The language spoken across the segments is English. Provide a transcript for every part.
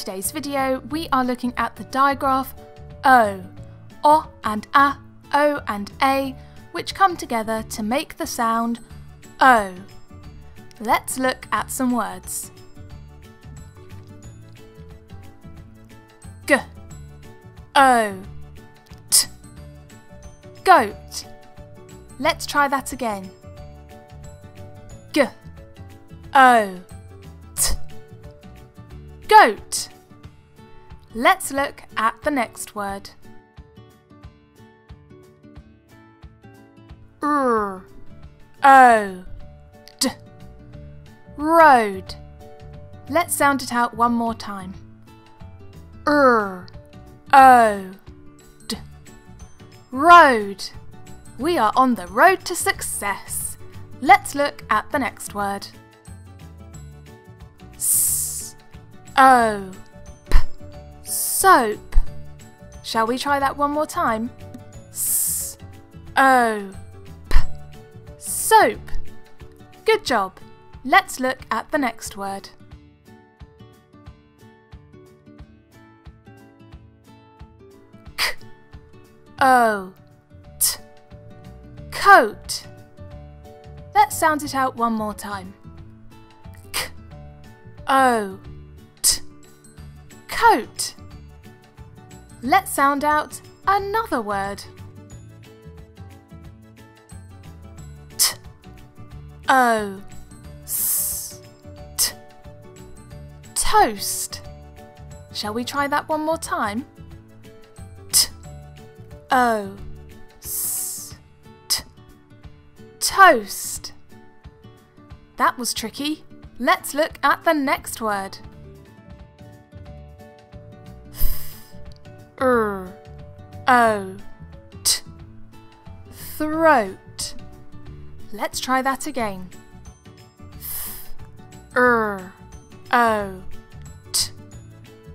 today's video, we are looking at the digraph O, O and A, O and A, which come together to make the sound O. Let's look at some words. G, O, T, goat. Let's try that again. G, O, goat. Let's look at the next word. R, O, D, road. Let's sound it out one more time. R, O, D, road. We are on the road to success. Let's look at the next word. O P soap. Shall we try that one more time? S O P soap. Good job. Let's look at the next word. K O T coat. Let's sound it out one more time. K O coat. Let's sound out another word. T O S T Toast. Shall we try that one more time? T O S T Toast. That was tricky. Let's look at the next word. R O T throat. Let's try that again. R O T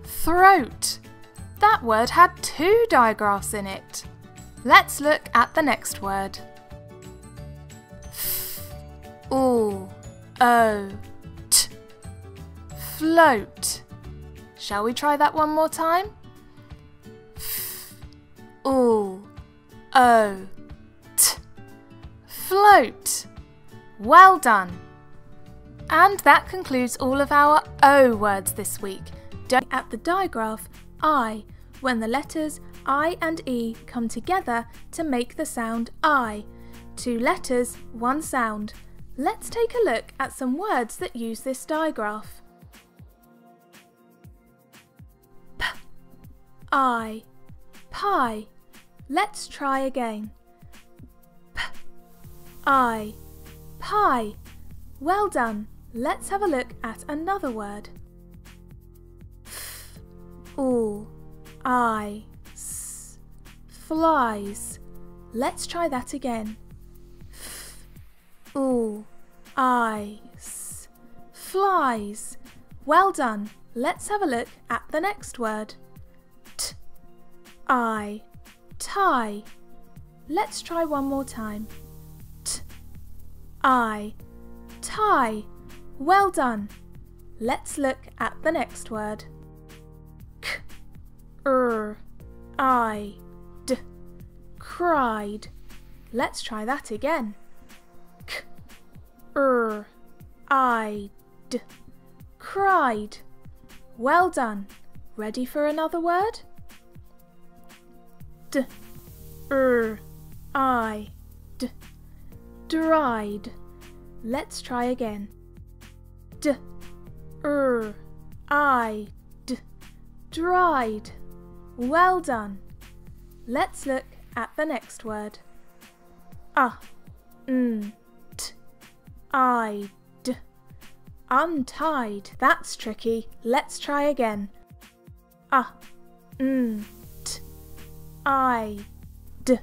throat. That word had two digraphs in it. Let's look at the next word. O O T float. Shall we try that one more time? O O T float. Well done. And that concludes all of our O words this week. Don't at the digraph I when the letters I and E come together to make the sound I. Two letters, one sound. Let's take a look at some words that use this digraph. P I pie Let's try again. P I pie. Well done. Let's have a look at another word. F oo I s flies. Let's try that again. F s flies. Well done. Let's have a look at the next word. T I tie. Let's try one more time. T, I, tie. Well done. Let's look at the next word. K, er, I, d, cried. Let's try that again. K, er, I, d, cried. Well done. Ready for another word? D, er, I, d, dried. Let's try again. D, er, I, d, dried. Well done. Let's look at the next word. Ah, n, t, I, d, untied. That's tricky. Let's try again. Ah, n, I d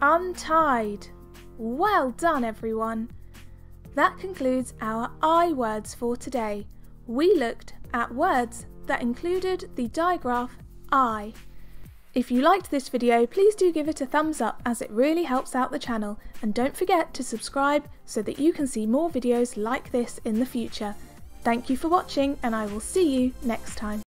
untied. Well done everyone. That concludes our I words for today. We looked at words that included the digraph I. If you liked this video, please do give it a thumbs up as it really helps out the channel and don't forget to subscribe so that you can see more videos like this in the future. Thank you for watching and I will see you next time.